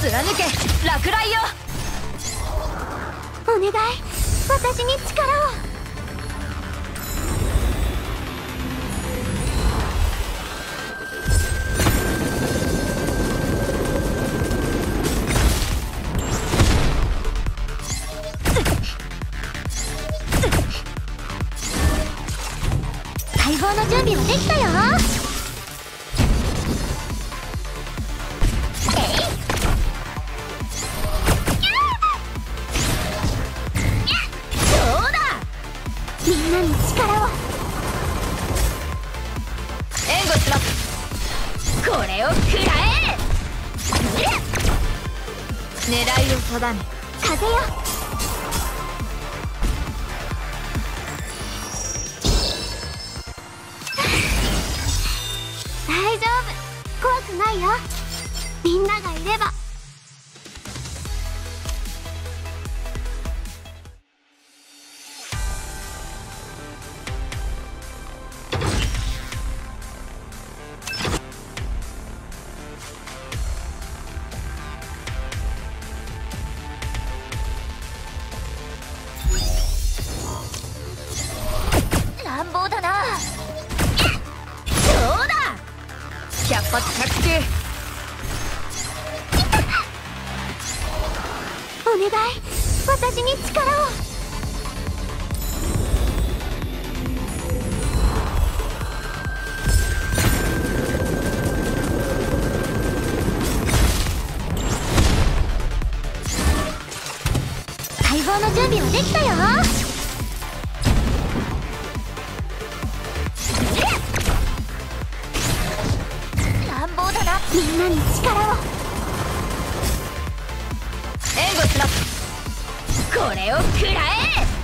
貫け落雷よ。お願い。私に力を。待望の準備はできたよ。みんなに力を援護しますこれを食らえ狙いを定め風よ大丈夫。怖くないよ。みんながいれば。百発百中。お願い。私に力を。待望の準備はできたよ。みんなに力を。援護しますこれを食らえ。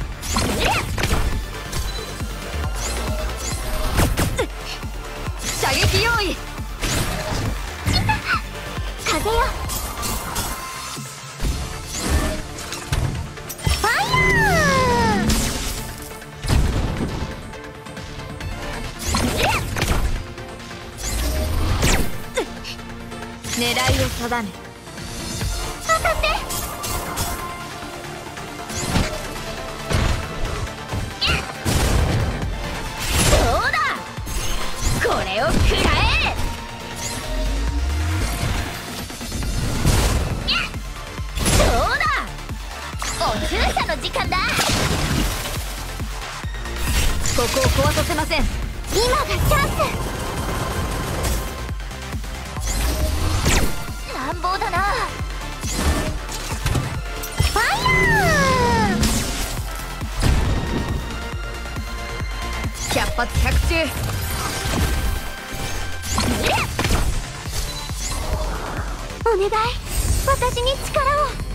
狙いを定め。ー当たって。そうだ。これを食らえそうだ。お注射の時間だ。ここを壊させません。今がチャンス乱暴だな。ファイヤー！百発百中。お願い。私に力を。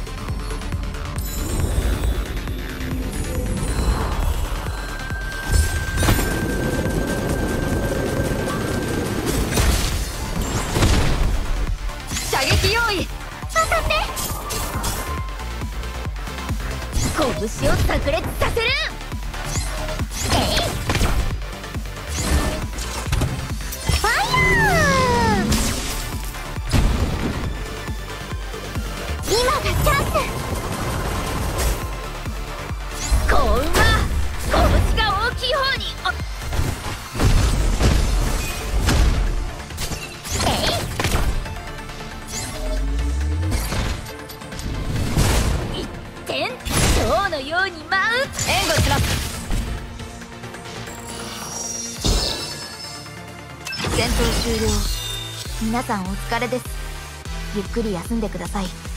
射撃用意。当たって。拳を炸裂させる。ように舞う。援護します戦闘終了。皆さんお疲れです。ゆっくり休んでください。